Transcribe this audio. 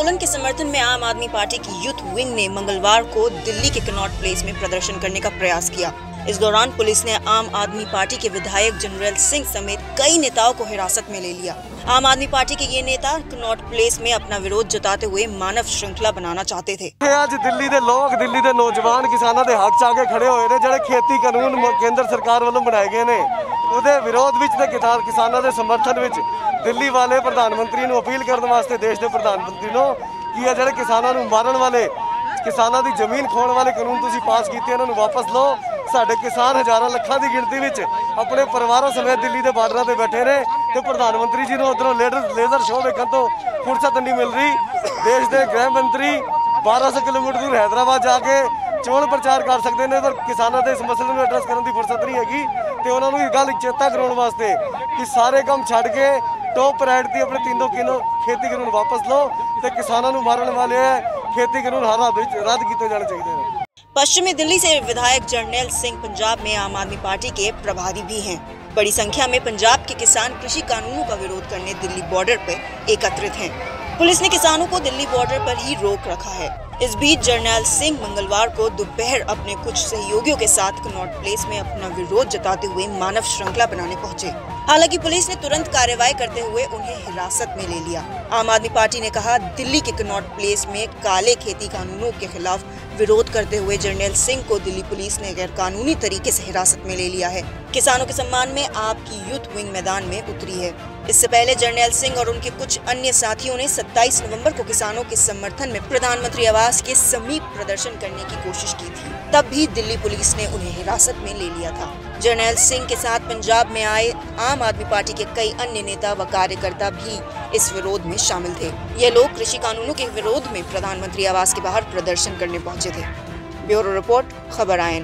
आंदोलन के समर्थन में आम आदमी पार्टी की यूथ विंग ने मंगलवार को दिल्ली के कनॉट प्लेस में प्रदर्शन करने का प्रयास किया। इस दौरान पुलिस ने आम आदमी पार्टी के विधायक जनरल सिंह समेत कई नेताओं को हिरासत में ले लिया। आम आदमी पार्टी के ये नेता कनॉट प्लेस में अपना विरोध जताते हुए मानव श्रृंखला बनाना चाहते थे। आज दिल्ली के लोग, दिल्ली के नौजवान किसानों के हाथ आगे खड़े हुए ने खेती कानून केंद्र सरकार वालों बनाए गए ਉਹਦੇ ਵਿਰੋਧ ਵਿੱਚ ਤੇ ਕਿਸਾਨ ਕਿਸਾਨਾਂ ਦੇ ਸਮਰਥਨ ਵਿੱਚ ਦਿੱਲੀ ਵਾਲੇ ਪ੍ਰਧਾਨ ਮੰਤਰੀ ਨੂੰ ਅਪੀਲ ਕਰਨ ਵਾਸਤੇ ਦੇਸ਼ ਦੇ ਪ੍ਰਧਾਨ ਮੰਤਰੀ ਨੂੰ ਕਿ ਇਹ ਜਿਹੜੇ ਕਿਸਾਨਾਂ ਨੂੰ ਮਾਰਨ ਵਾਲੇ, ਕਿਸਾਨਾਂ ਦੀ ਜ਼ਮੀਨ ਖੋਣ ਵਾਲੇ ਕਾਨੂੰਨ ਤੁਸੀਂ ਪਾਸ ਕੀਤੇ, ਇਹਨਾਂ ਨੂੰ ਵਾਪਸ ਲਓ। ਸਾਡੇ ਕਿਸਾਨ ਹਜ਼ਾਰਾਂ ਲੱਖਾਂ ਦੀ ਗਿਣਤੀ ਵਿੱਚ ਆਪਣੇ ਪਰਿਵਾਰਾਂ ਸਮੇਤ ਦਿੱਲੀ ਦੇ ਬਾਰਡਰਾਂ ਤੇ ਬੈਠੇ ਨੇ ਤੇ ਪ੍ਰਧਾਨ ਮੰਤਰੀ ਜੀ ਨੂੰ ਉਧਰੋਂ ਲੇਜ਼ਰ ਲੇਜ਼ਰ ਸ਼ੋਅ ਵੇਖਣ ਤੋਂ ਫੁਰਸਤ ਨਹੀਂ ਮਿਲ ਰਹੀ। ਦੇਸ਼ ਦੇ ਗ੍ਰਹਿ ਮੰਤਰੀ 1200 ਕਿਲੋਮੀਟਰ ਦੂਰ ਹੈਦਰਾਬਾਦ ਜਾ ਕੇ ਚੋਣ ਪ੍ਰਚਾਰ ਕਰ ਸਕਦੇ ਨੇ, ਪਰ ਕਿਸਾਨਾਂ ਦੇ ਇਸ ਮਸਲੇ ਨੂੰ ਐਡਰੈਸ ਕਰਨ ਦੀ ਫੁਰਸਤ ਨਹੀਂ ਹੈਗੀ। ਤੇ ਉਹਨਾਂ ਨੂੰ ਇਹ ਗੱਲ ਚੇਤਾ ਕਰਾਉਣ ਵਾਸਤੇ ਕਿ ਸਾਰੇ ਕੰਮ ਛੱਡ ਕੇ ਟੌਪ ਪ੍ਰਾਇੋਰਟੀ ਆਪਣੇ ਤਿੰਨੋਂ ਕਿਲੋ ਖੇਤੀ ਕਾਨੂੰਨ ਵਾਪਸ ਲਓ ਤੇ ਕਿਸਾਨਾਂ ਨੂੰ ਮਾਰਨ ਵਾਲੇ ਖੇਤੀ ਕਾਨੂੰਨ ਹਰ ਹਾਲਤ ਵਿੱਚ ਰੱਦ ਕੀਤੇ ਜਾਣੇ ਚਾਹੀਦੇ ਨੇ पश्चिमी दिल्ली से विधायक जर्नैल सिंह पंजाब में आम आदमी पार्टी के प्रभारी भी हैं बड़ी संख्या में पंजाब के किसान कृषि कानूनों का विरोध करने दिल्ली बॉर्डर पर एकत्रित हैं पुलिस ने किसानों को दिल्ली बॉर्डर पर ही रोक रखा है। इस बीच जर्नैल सिंह मंगलवार को दोपहर अपने कुछ सहयोगियों के साथ कनॉट प्लेस में अपना विरोध जताते हुए मानव श्रृंखला बनाने पहुँचे। हालाँकि पुलिस ने तुरंत कार्रवाई करते हुए उन्हें हिरासत में ले लिया। आम आदमी पार्टी ने कहा, दिल्ली के कनॉट प्लेस में काले खेती कानूनों के खिलाफ विरोध करते हुए जर्नैल सिंह को दिल्ली पुलिस ने गैर कानूनी तरीके ऐसी हिरासत में ले लिया है। किसानों के सम्मान में आपकी यूथ विंग मैदान में उतरी है। इससे पहले जर्नैल सिंह और उनके कुछ अन्य साथियों ने 27 नवंबर को किसानों के समर्थन में प्रधानमंत्री आवास के समीप प्रदर्शन करने की कोशिश की थी। तब भी दिल्ली पुलिस ने उन्हें हिरासत में ले लिया था। जर्नैल सिंह के साथ पंजाब में आए आम आदमी पार्टी के कई अन्य नेता व कार्यकर्ता भी इस विरोध में शामिल थे। ये लोग कृषि कानूनों के विरोध में प्रधानमंत्री आवास के बाहर प्रदर्शन करने पहुँचे थे। ब्यूरो रिपोर्ट, खबर आई